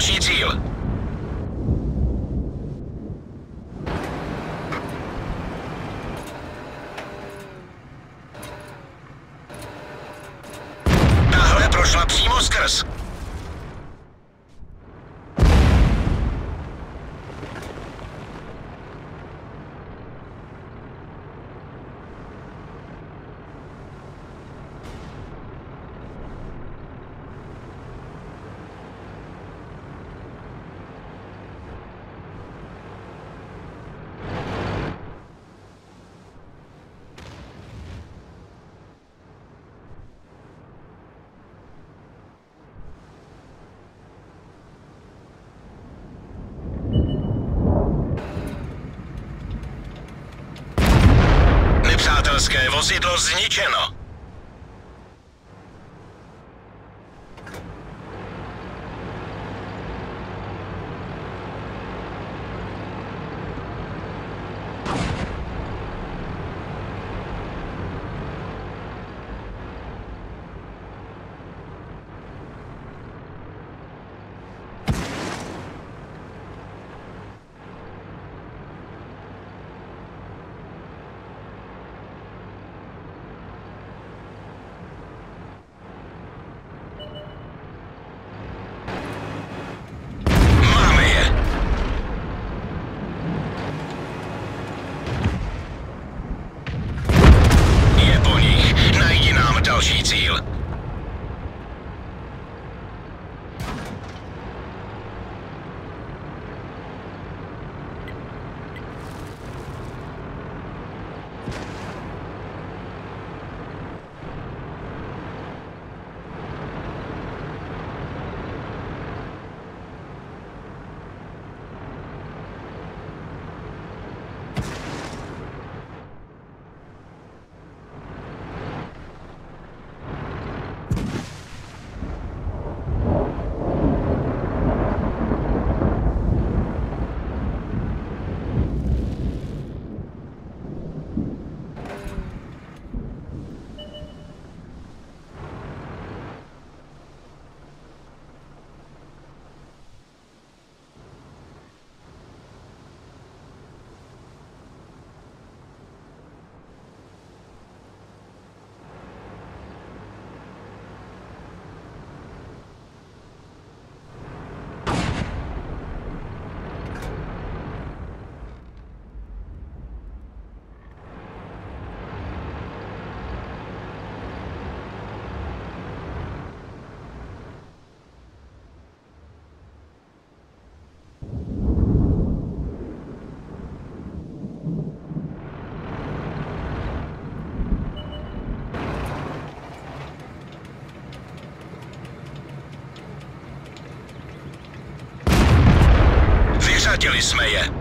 další cíl. Tahle prošla přímo skrz. Vozidlo zničeno. podzielić zmeję.